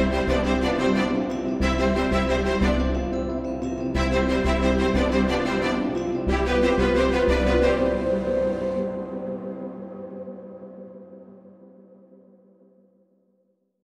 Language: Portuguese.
Música